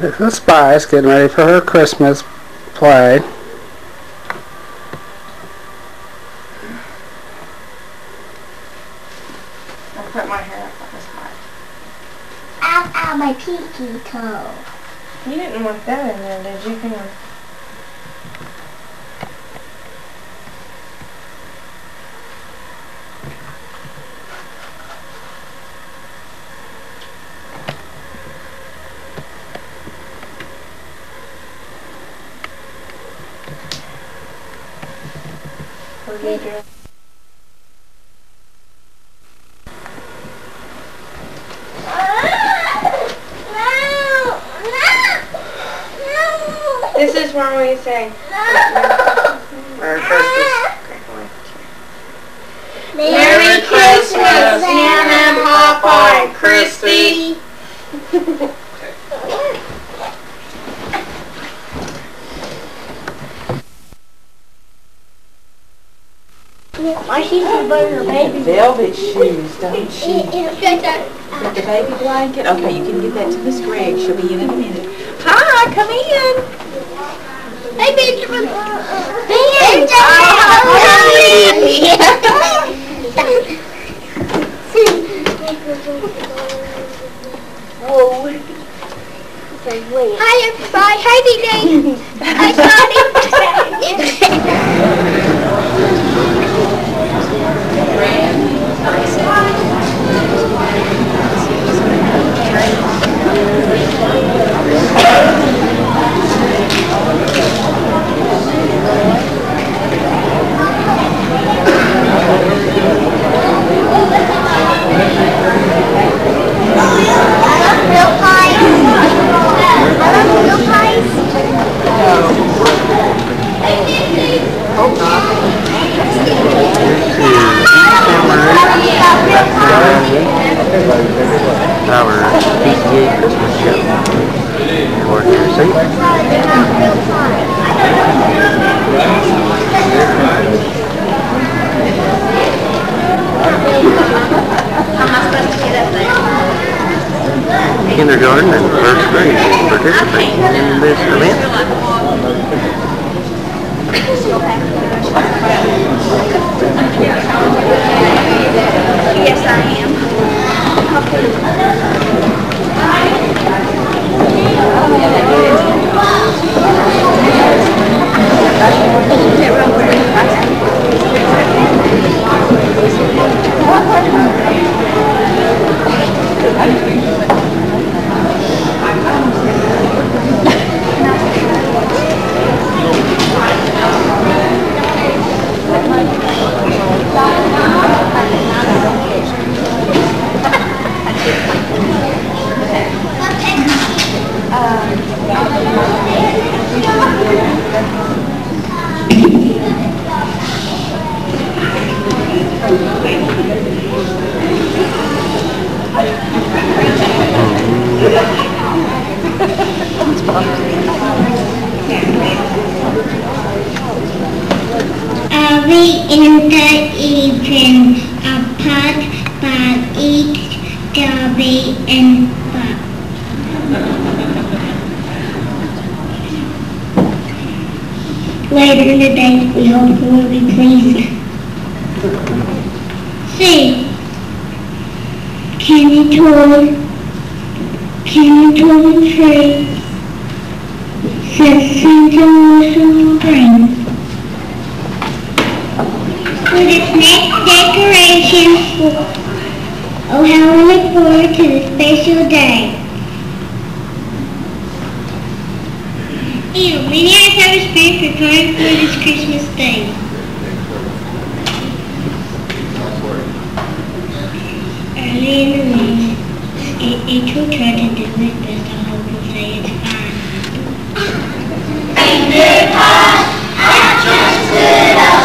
The Spice getting ready for her Christmas play. This is why we say Merry Christmas. Merry Christmas, Nana, Papa, and Christy. Why she can burn her baby? Velvet shoes, don't she? Get that. Got the baby blanket? Okay, you can give that to Miss Gregg. She'll be in in a minute. Hi, come in. Hey, Benjamin. Oh, Hi, everybody. Hi, Dee Hi, Kindergarten and first grade participate in this event. Yes, I am. Early in the evening, a pot by each Dobby and Buck. Later in the day, we hope you will be pleased. See, candy toy, candy toy tree, says Santa will bring. For this next oh how we look forward to this special day. Ew, many hours have spent preparing for this Christmas day. Early in the morning, each will try to do its best. I hope will say it's fine.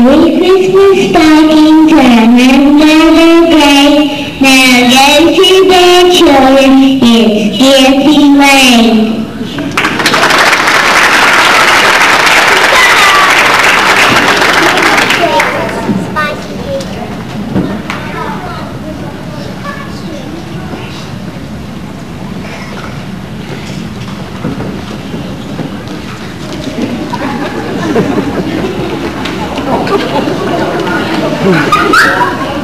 Sweet Christmas stockings hung under. Now go to bed, children, it's getting late. 弄一个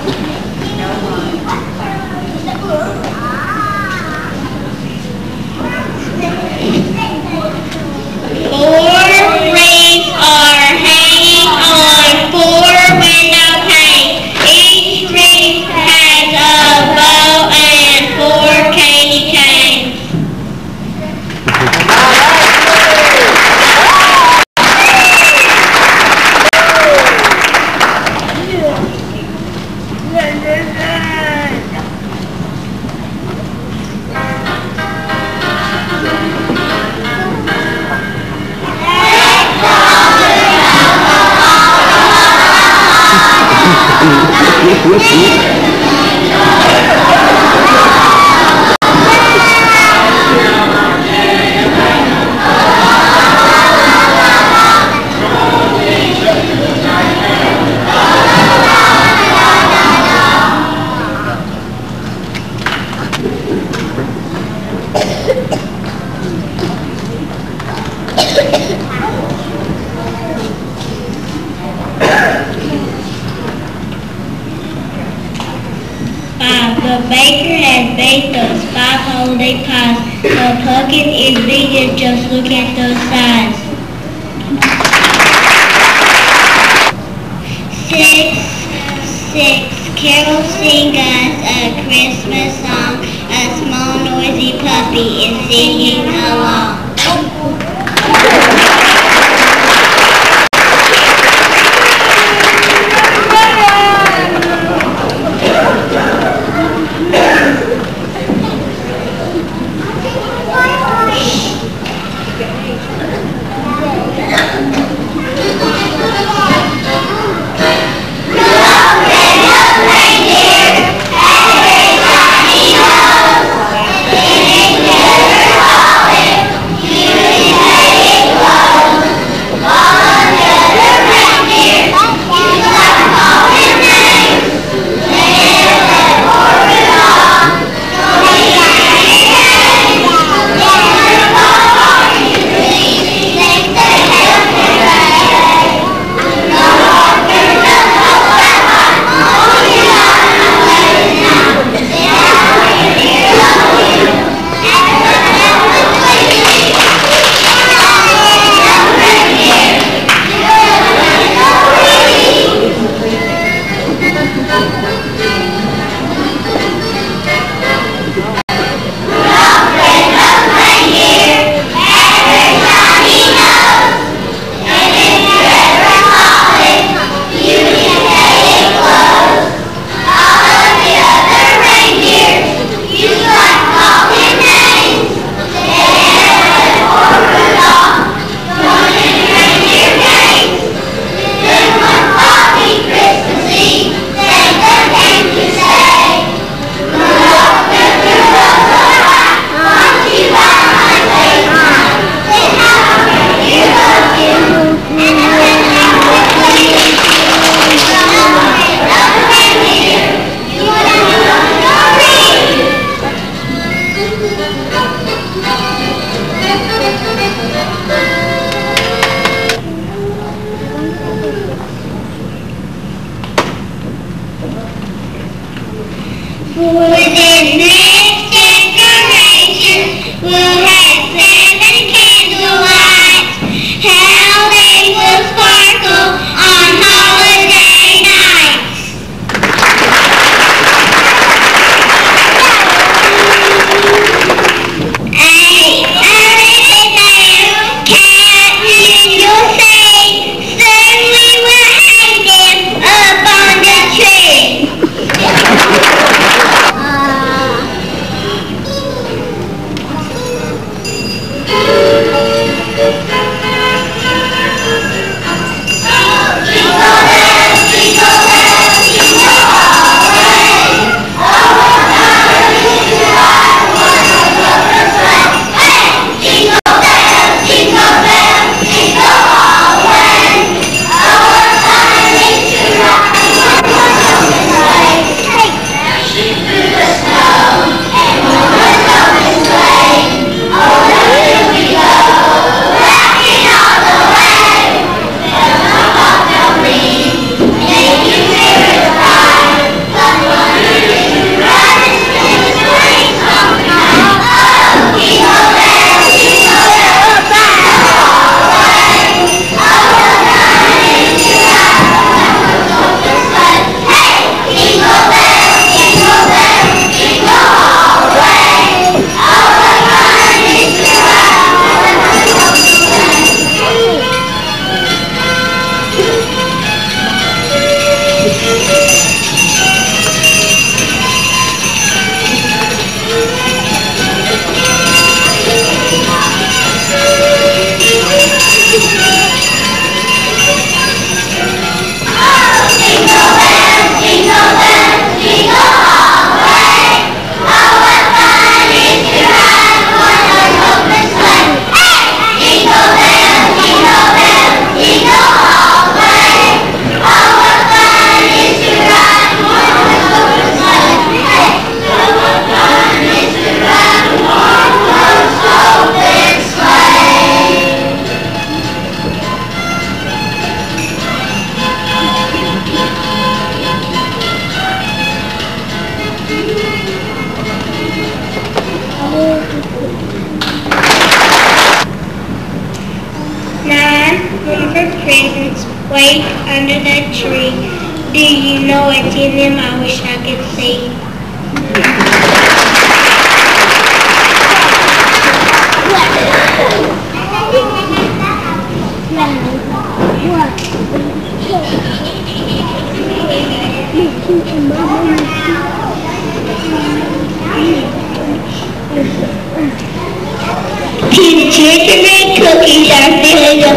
Gingerbread cookies are feelings of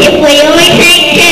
if we only take